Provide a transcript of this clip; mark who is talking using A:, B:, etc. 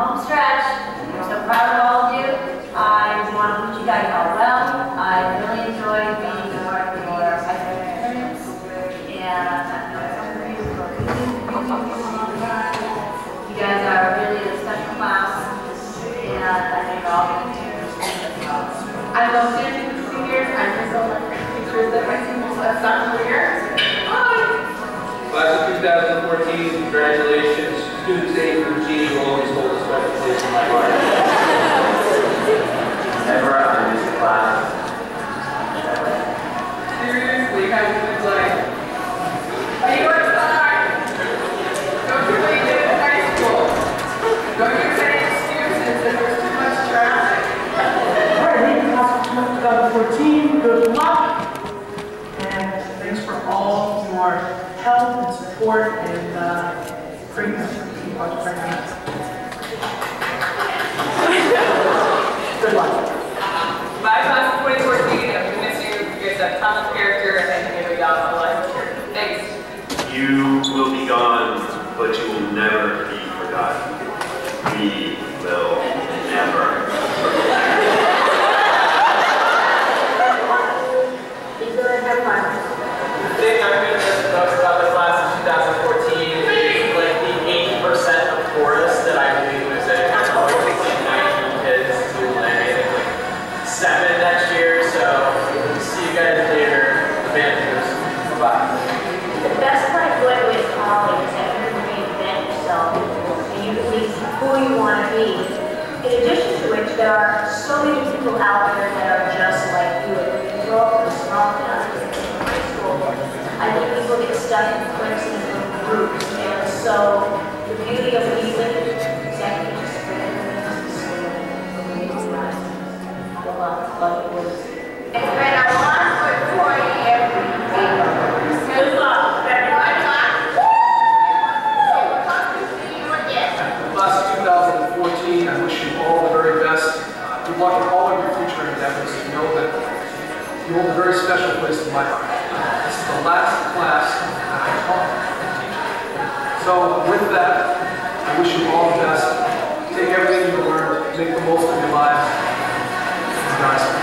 A: home stretch. I'm so proud of all of you. I want to wish you guys all well. I really enjoyed being a part of your experience. And you guys are really a special class. And I think all
B: I love seeing the seniors. I just don't like pictures of my seniors last sophomore year. Bye.
C: Class of 2014, congratulations. Students A through G will always hold a special place in my heart.
D: Never I miss the class.
B: Seriously, how you been like? Are you working hard? Don't you wait in high school? Don't you say excuses that there's too much traffic?
E: All right, leading class of 2014, good luck. And thanks for all your help and support and uh, bringing us to the. Good luck.
B: Bye, class of 2014. I'm gonna miss you. You guys have tons of character and I think you'll be out for life. Thanks.
F: You will be gone, but you will never be forgotten. We will never
B: The thing I'm gonna miss most about the class of 2014 is like the 80% of chorus that I believe was in. I don't know, like 90 kids to like, I think like seven next year. So see you guys later. The band goes. Bye.
A: The best part of going with college is that you can reinvent yourself and you can be who you want to be. In addition to which, there are so many people out there that are just like you. And when you grow up in a small town, in high school, I think in and groups. And so the beauty of music is that you just to the school. I love, love it was. It's been a 40 every week. Good luck, everybody.
E: Class 2014, I wish you all the very best. Uh, all of your future endeavors. Know that you hold a very special place in my heart. The last class that I taught. So with that, I wish you all the best. Take everything you learned, make the most of your lives. Guys.